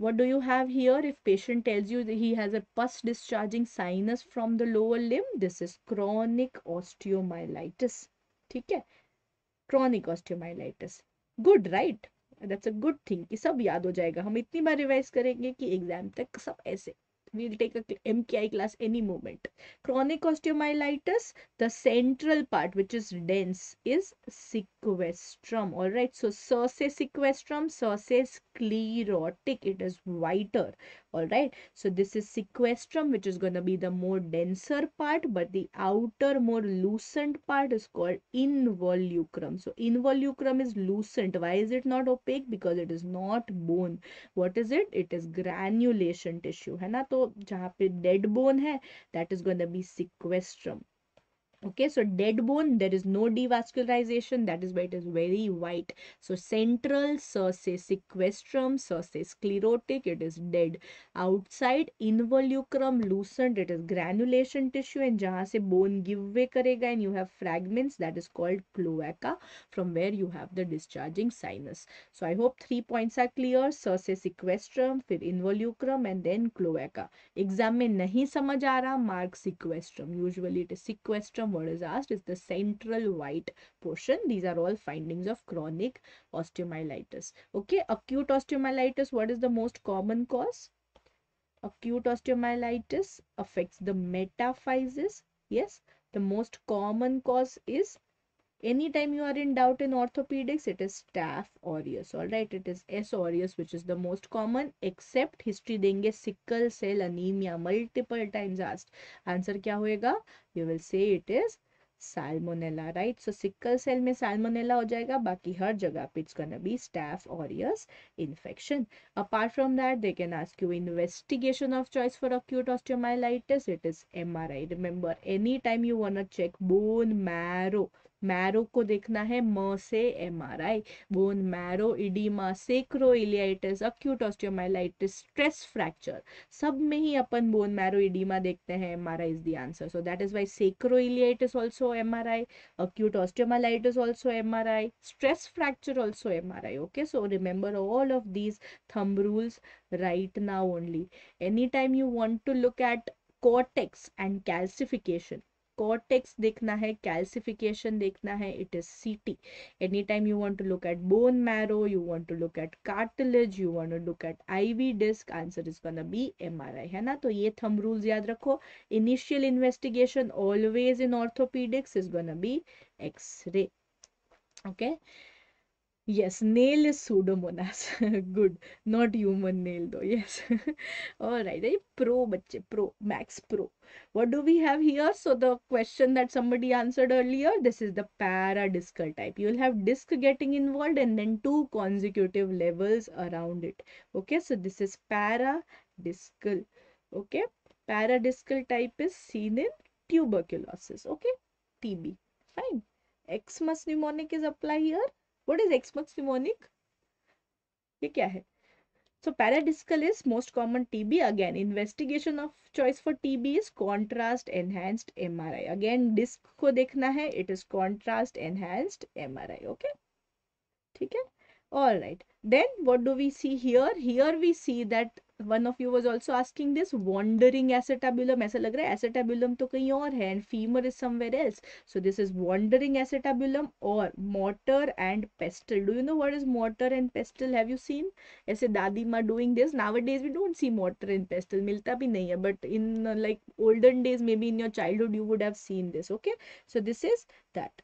Speaker 1: what do you have here if patient tells you that he has a pus discharging sinus from the lower limb this is chronic osteomyelitis ठीक है chronic osteomyelitis good right that's a good thing कि सब याद हो जाएगा हम इतनी बार revise करेंगे कि एग्जाम तक सब ऐसे We'll take a MKI class any moment. Chronic osteomyelitis, the central part which is dense is sequestrum. All right. So surface sequestrum, surface sclerotic. It is whiter. All right. So this is sequestrum, which is going to be the more denser part, but the outer, more loosened part is called involucrum. So involucrum is loosened. Why is it not opaque? Because it is not bone. What is it? It is granulation tissue. Hai? To जहाँ पे dead bone है that is going be sequestrum okay so dead bone there is no devascularization. That is why it is very white. So central say sequestrum say sclerotic it is dead. Outside involucrum loosened it is granulation tissue and jahan se bone give way karega and you have fragments that is called cloaca from where you have the discharging sinus. So i hope three points are clear say sequestrum fir involucrum and then cloaca. Exam mein nahi samajh aa raha mark sequestrum. Usually it is sequestrum what is asked is the central white portion. These are all findings of chronic osteomyelitis. Okay, acute osteomyelitis, what is the most common cause? Acute osteomyelitis affects the metaphysis. Yes, the most common cause is anytime you are in doubt in orthopedics it is staph aureus. All right it is s aureus which is the most common except history denge sickle cell anemia multiple times asked. Answer kya hoega you will say it is salmonella right? So sickle cell mein salmonella ho jayega baki har jagah it's gonna be staph aureus infection. Apart from that they can ask you investigation of choice for acute osteomyelitis. It is mri remember anytime you want to check bone marrow marrow को देखना है, म से M R I bone marrow oedema sacroiliitis acute osteomyelitis stress fracture सब में ही अपन bone marrow oedema देखते हैं M R I is the answer so that is why sacroiliitis also M R I acute osteomyelitis also M R I stress fracture also M R I okay so remember all of these thumb rules right now only any time you want to look at cortex and calcification cortex देखना है calcification देखना है it is CT anytime you want to look at bone marrow you want to look at cartilage you want to look at IV disc answer is gonna be MRI है ना तो ये thumb rules याद रखो initial investigation always in orthopedics is gonna be X-ray okay Yes, nail is pseudomonas. Good. Not human nail though. Yes. All right. Hey, pro bache, pro, max pro. What do we have here? So the question that somebody answered earlier, this is the paradiscal type. You'll have disc getting involved and then two consecutive levels around it. Okay. So this is paradiscal. Okay. Paradiscal type is seen in tuberculosis. Okay. TB. Fine. Xmas mnemonic is apply here what is pneumonic? ये क्या है? So paradiscal is most common TB. Again, investigation of choice for TB is contrast enhanced MRI. Again, disc को देखना है. It is contrast enhanced MRI. Okay. ठीक है? All right. Then what do we see here? Here we see that one of you was also asking this wandering acetabulum ऐसा लग रहा है acetabulum तो कहीं और है and femur is somewhere else so this is wandering acetabulum और mortar and pestle do you know what is mortar and pestle have you seen ऐसे दादी माँ doing this nowadays we don't see mortar and pestle मिलता भी नहीं है but in like olden days may be in your childhood you would have seen this okay so this is that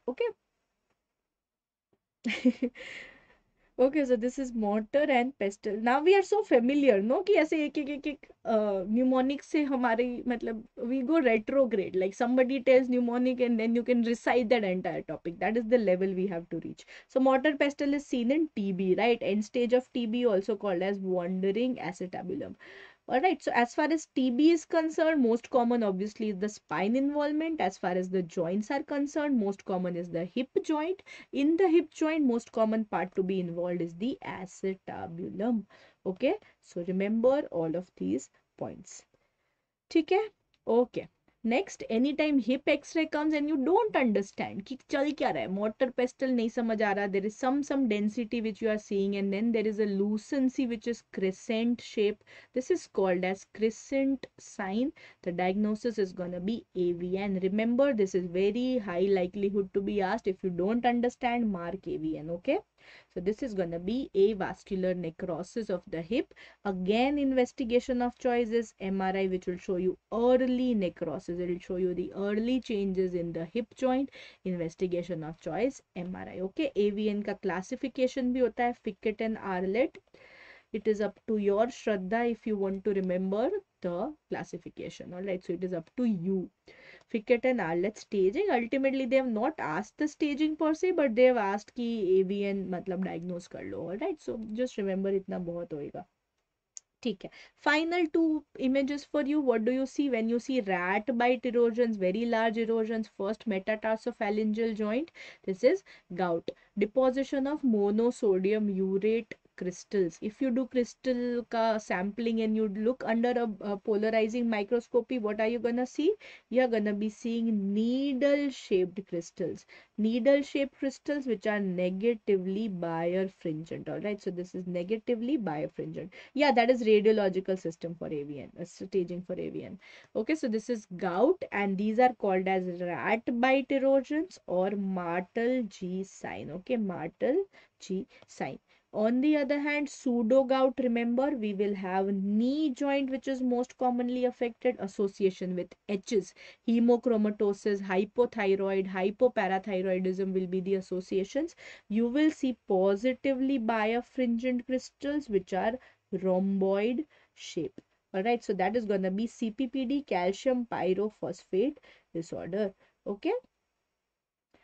Speaker 1: okay okay so this is mortar and pastel now we are so familiar no कि ऐसे एक एक एक एक mnemonic से हमारी मतलब we go retrograde like somebody tells mnemonic and then you can recite that entire topic that is the level we have to reach so motor pastel is seen in TB right and stage of TB also called as wandering acetabulum all right so as far as tb is concerned most common obviously is the spine involvement. As far as the joints are concerned most common is the hip joint. In the hip joint most common part to be involved is the acetabulum. Okay so remember all of these points. okay okay next any time hip x ray comes and you don't understand कि चल क्या रहा है motor pastel नहीं समझ आ रहा there is some some density which you are seeing and then there is a lucency which is crescent shape this is called as crescent sign the diagnosis is gonna B AVN remember this is very high likelihood to be asked if you don't understand mark AVN okay So this is going to be avascular necrosis of the hip. Again, investigation of choice is MRI, which will show you early necrosis. It will show you the early changes in the hip joint. Investigation of choice MRI. Okay, AVN का classification भी होता है Ficat and Arlet. It is up to your Shraddha if you want to remember the classification. Alright, so it is up to you. certificate and all at staging ultimately they have not asked the staging per se but they have asked ki AVN matlab diagnose कर लो alright so just remember itna bahut होएगा ठीक है final two images for you what do you see when you see rat bite erosion very large erosion first metatarsophalangeal joint this is gout deposition of monosodium urate crystals. If you do crystal ka sampling and you look under a, a polarizing microscopy what are you gonna see? You're gonna be seeing needle shaped crystals. Needle shaped crystals which are negatively birefringent all right so this is negatively birefringent yeah that is radiological system for avn uh, staging for avn okay so this is gout and these are called as rat bite erosions or martel g sign. Okay martel g sign on the other hand, pseudo gout, remember, we will have knee joint, which is most commonly affected, association with H's. Hemochromatosis, hypothyroid, hypoparathyroidism will be the associations. You will see positively birefringent crystals, which are rhomboid shape. Alright, so that is going to be CPPD, calcium pyrophosphate disorder. Okay.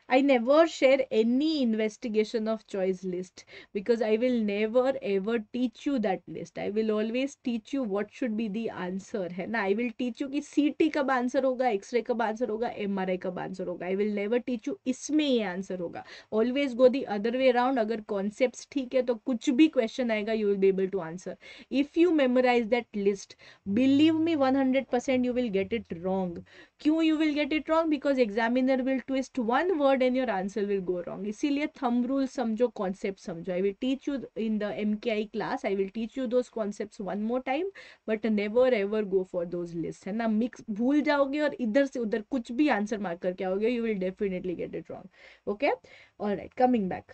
Speaker 1: I never share any investigation of choice list because I will never, ever teach you that list. I will always teach you what should be the answer, है ना? आई will teach you कि सीटी कब answer होगा x ray कब answer होगा MRI कब answer होगा. I will never teach you इसमें ये आंसर होगा. Always go the other way round अगर कॉन्सेप्ट ठीक है तो कुछ भी क्वेश्चन आएगा you will be able to answer if you memorise that list believe me one hundred percent you will get it wrong क्यों you will get it wrong because examiner will twist one word and your answer will go wrong इसीलिए thumb rule समझो concept समझो. I will teach you in the M K I class I will teach you those concept one more time but never ever go for those list है ना? Mix भूल जाओगे और इधर से उधर कुछ भी आंसर मार्क करके आओगे you will definitely get it wrong okay और राइट कमिंग बैक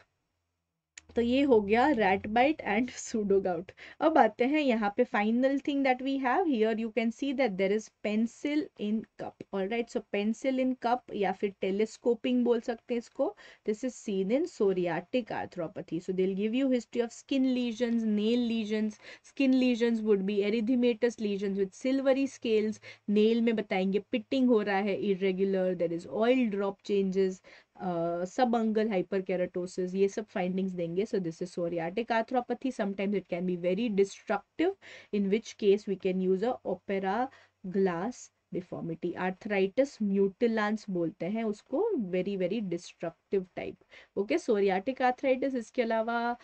Speaker 1: तो ये हो गया रैट बाइट एंड सूडोगाउट अब आते हैं यहाँ पे final thing that we have here you can see that there is pencil in cup all right so pencil in cup या फिर टेलीस्कोपिंग बोल सकते हैं इसको. This is seen in psoriatic arthropathy so they'll give you history of skin lesions nail lesions skin lesions would be erythematous lesions with silvery scales nail में बताएँगे pitting हो रहा है irregular there is oil drop changes subungual hyper hyperkeratosis ये सब findings देंगे so this is psoriatic arthropathy sometimes it can be very destructive in which case we can use a opera glass deformity arthritis mutilans बोलते हैं उसको very very destructive type okay psoriatic arthritis इसके अलावा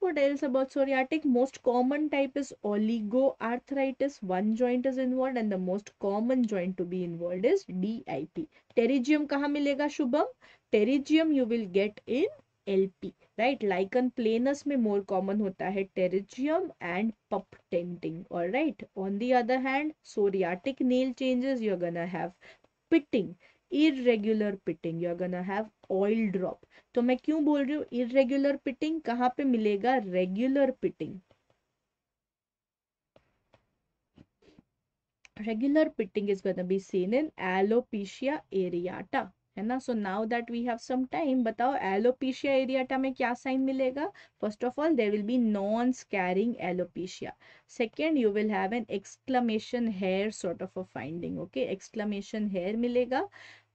Speaker 1: What else about psoriatic? Most common type is oligoarthritis. One joint is involved and the most common joint to be involved is DIP. Pterygium kaha milega Shubham? Pterygium you will get in LP. right right lichen planus में more common होता है pterygium and pup tenting और right on the other hand psoriatic nail changes going to have pitting irregular pitting you are gonna have oil drop तो मैं क्यों बोल रही हूँ? इरेग्युलर पिटिंग कहाँ पे मिलेगा? Regular pitting regular pitting is gonna be seen in alopecia areata है ना? So now that we have some time बताओ एलोपीशिया एरियाटा में क्या साइन मिलेगा? First of all there will be non scarring alopecia second you will have an exclamation hair sort of a finding okay exclamation hair मिलेगा.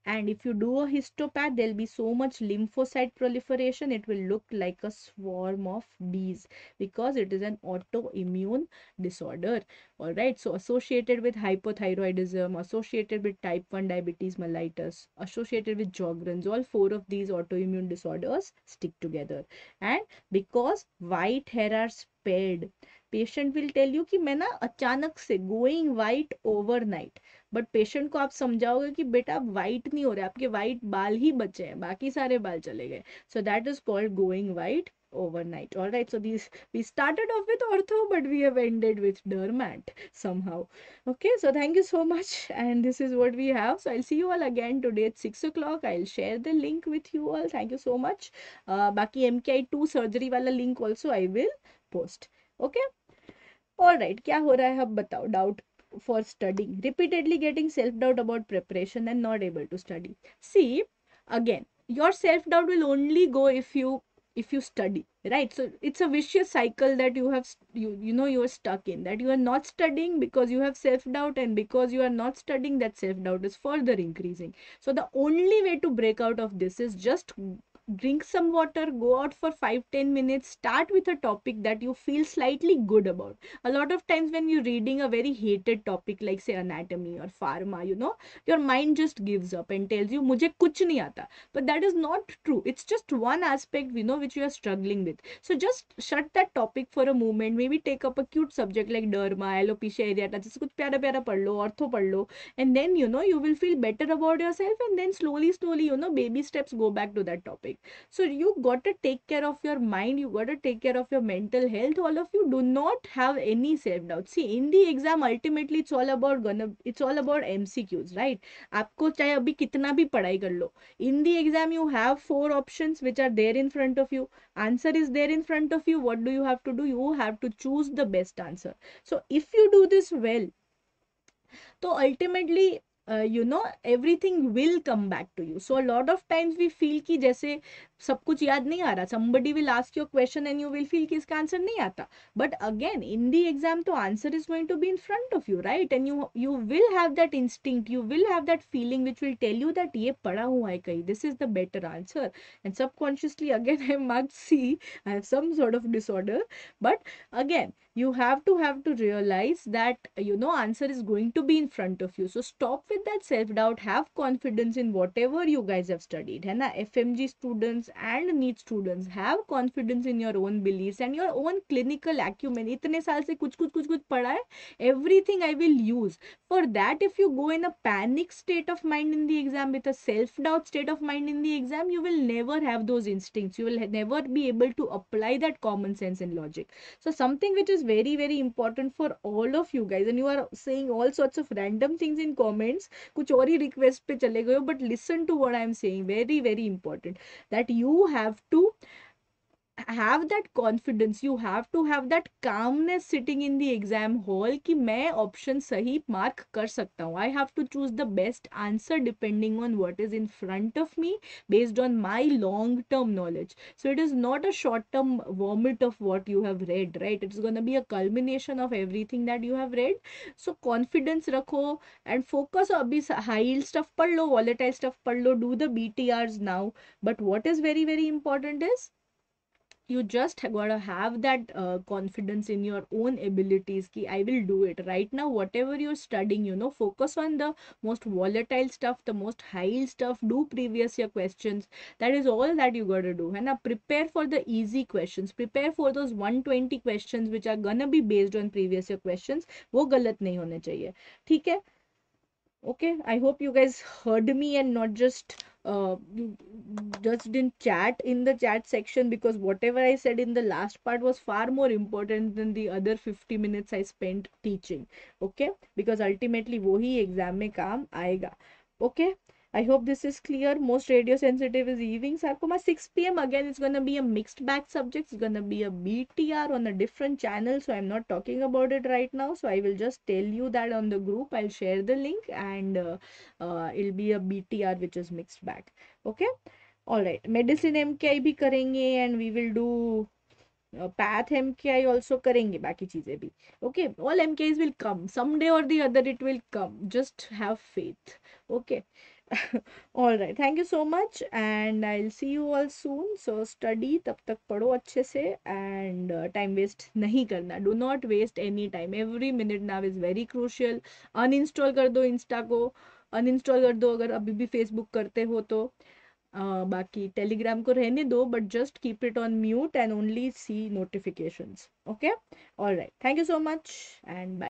Speaker 1: and if you do a histopath there'll be so much lymphocyte proliferation it will look like a swarm of bees because it is an autoimmune disorder all right so associated with hypothyroidism associated with type 1 diabetes mellitus associated with Sjogren's all four of these autoimmune disorders stick together and because white hair are spared patient will tell you कि मैं ना अचानक से going white overnight But patient को आप समझाओगे कि बेटा white नहीं हो रहा है, आपके वाइट बाल ही बचे हैं, बाकी सारे बाल चले गए। So that is called going white overnight all right so this we started off with ortho but we have ended with derm somehow okay so thank you so much and this is what we have so I see you all again today at six o'clock I share the link with you all thank you so much बाकी M K I two surgery वाला link also I will post okay all right क्या हो रहा है? अब बताओ doubt for studying repeatedly getting self doubt about preparation and not able to study. See again your self doubt will only go if you if you study right? So it's a vicious cycle that you have you you know you are stuck in that you are not studying because you have self doubt and because you are not studying that self doubt is further increasing. So the only way to break out of this is just drink some water go out for 5 10 minutes start with a topic that you feel slightly good about. A lot of times when you're reading a very hated topic like say anatomy or pharma you know your mind just gives up and tells you mujhe kuch nahi aata. But that is not true. It's just one aspect you know which you are struggling with. So just shut that topic for a moment. Maybe take up a cute subject like derma alopecia areata just kuch pyara pyara pad lo ortho pad lo and then you know you will feel better about yourself and then slowly slowly you know baby steps go back to that topic so you got to take care of your mind you got to take care of your mental health all of you do not have any self doubt see in the exam ultimately it's all about gonna it's all about mcqs right आपको चाहे अभी कितना भी पढ़ाई कर लो in the exam you have four options which are there in front of you answer is there in front of you what do you have to do you have to choose the best answer so if you do this well so ultimately uh, you know everything will come back to you. So a lot of times we feel ki jaise सब कुछ याद नहीं आ रहा। Somebody will ask your question and you will feel कि इसका answer नहीं आता। But again in the exam तो answer is going to be in front of you right and you you will have that instinct you will have that feeling which will tell you that ये पढ़ा हुआ है कहीं। This is the better answer and subconsciously again I mark C I have some sort of disorder but again you have to have to realise that you know answer is going to be in front of you so stop with that self doubt have confidence in whatever you guys have studied है ना? F M G students and NEET students. Have confidence in your own beliefs and your own clinical acumen. itne saal se kuch kuch kuch kuch padha hai everything i will use. For that if you go in a panic state of mind in the exam with a self doubt state of mind in the exam you will never have those instincts. You will never be able to apply that common sense and logic. So something which is very very important for all of you guys and you are saying all sorts of random things in comments kuch aur hi request pe chale gaye ho but listen to what i am saying. Very very important. That you have to have that confidence you have to have that calmness sitting in the exam hall कि मैं option सही mark कर सकता हूँ I have to choose the best answer depending on what is in front of me based on my long term knowledge so it is not a short term vomit of what you have read right it's going to be a culmination of everything that you have read so confidence रखो and focus अभी high yield stuff पढ़ लो volatile stuff पढ़ लो do the BTRs now but what is very very important is you just gotta have that uh, confidence in your own abilities ki i will do it. Right now whatever you're studying you know focus on the most volatile stuff the most high stuff. Do previous year questions. That is all that you gotta do. And prepare for the easy questions. Prepare for those 120 questions which are gonna be based on previous year questions. Wo galat nahi hone chahiye. Okay? I hope you guys heard me and not just uh, just didn't chat in the chat section because whatever I said in the last part was far more important than the other 50 minutes I spent teaching. Okay, because ultimately, wohi exam mein kaam aayega. Okay. I hope this is clear. Most radio sensitive is evening sarcoma. 6 p.m. Again, it's going to be a mixed bag subject. It's going to be a BTR on a different channel. So I'm not talking about it right now. So I will just tell you that on the group. I'll share the link and uh, uh, it'll be a BTR which is mixed bag. Okay. All right. Medicine MKI भी करेंगे and we will do path MKI also करेंगे बाकी चीजें भी okay all MKIs will come someday or the other it will come just have faith okay all right thank you so much and I see you all soon so study तब तक पढ़ो अच्छे से and time waste नहीं करना do not waste any time every minute now is very crucial uninstall कर दो Insta को अनइंस्टॉल कर दो अगर अभी भी फेसबुक करते हो तो बाकी टेलीग्राम को रहने दो but just keep it on mute and only see notifications okay all right thank you so much and bye